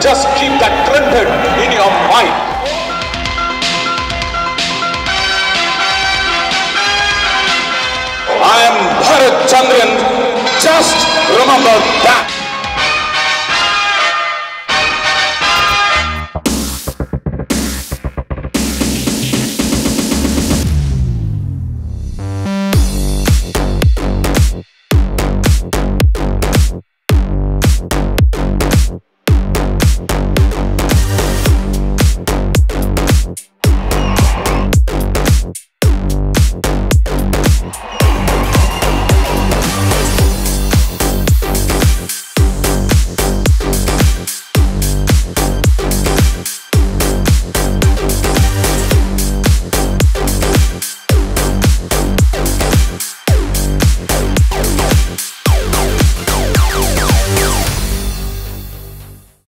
Just keep that printed in your mind. I am Bharat Chandran. Just remember that.